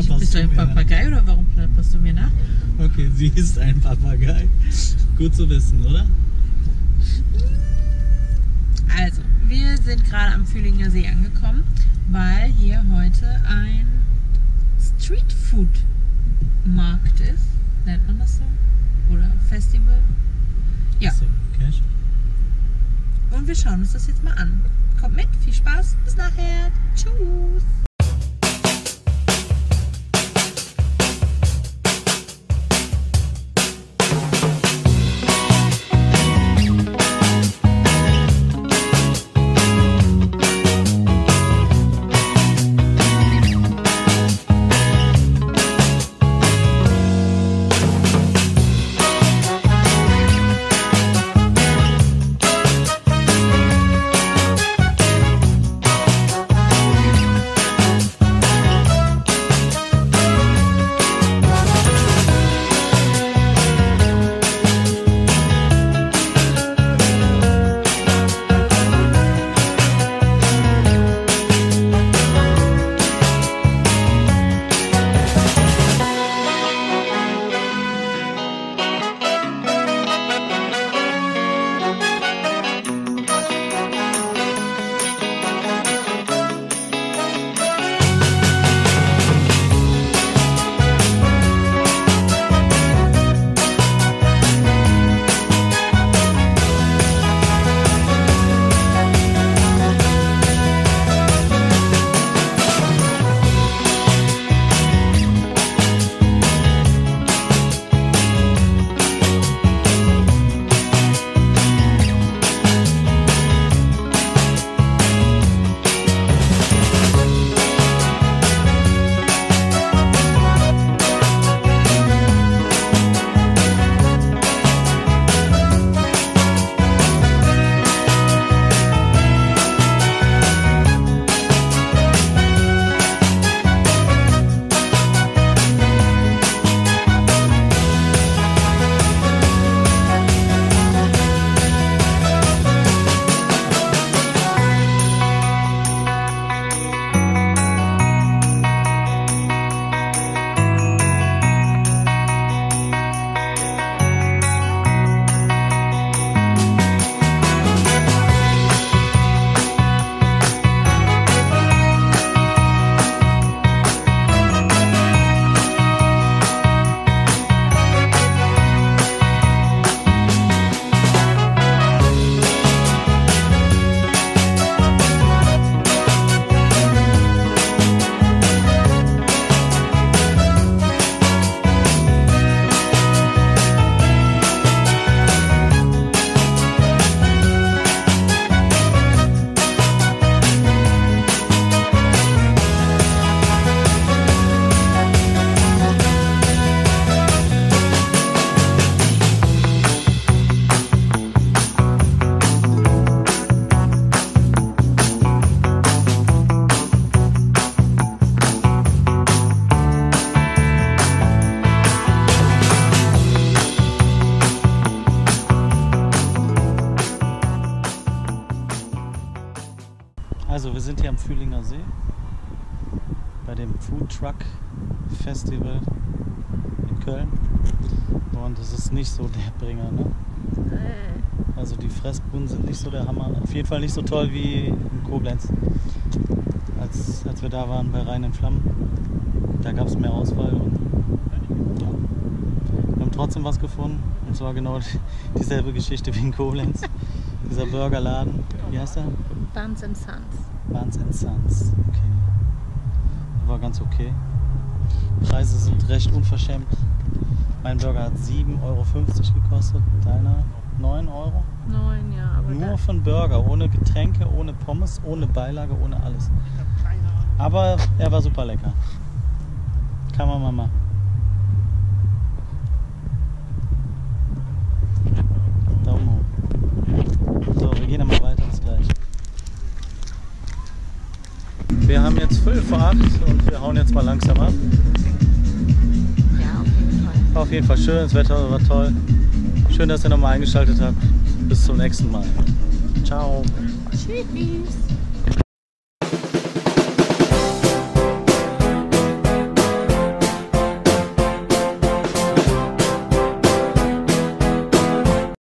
plapperst bist du ein? Papagei oder warum plapperst du mir nach? Okay, sie ist ein Papagei. Gut zu wissen, oder? Also, wir sind gerade am Fühlinger See angekommen, weil hier heute ein Streetfood-Markt ist. Nennt man das so? Oder Festival? Ja, So, Cash. und wir schauen uns das jetzt mal an. Kommt mit, viel Spaß, bis nachher. Tschüss. Also, wir sind hier am Fühlinger See bei dem Food Truck Festival in Köln. Und es ist nicht so der Bringer, ne? Also die Fressbuden sind nicht so der Hammer. Auf jeden Fall nicht so toll wie in Koblenz. Als, als wir da waren bei Rhein in Flammen. Da gab es mehr Auswahl und ja. Wir haben trotzdem was gefunden. Und zwar genau dieselbe Geschichte wie in Koblenz. Dieser Burgerladen. Wie heißt der? Buns and Sons. Barnes Sons. Okay. War ganz okay. Preise sind recht unverschämt. Mein Burger hat 7,50 Euro gekostet. Deiner 9 Euro? Neun, ja, aber Nur für einen Burger, ohne Getränke, ohne Pommes, ohne Beilage, ohne alles. Aber er war super lecker. Kann man mal machen. Wir haben jetzt 5 vor 8 und wir hauen jetzt mal langsam ab. Ja, auf jeden Fall. Auf jeden Fall schön, das Wetter war toll. Schön, dass ihr nochmal eingeschaltet habt. Bis zum nächsten Mal. Ciao. Tschüss.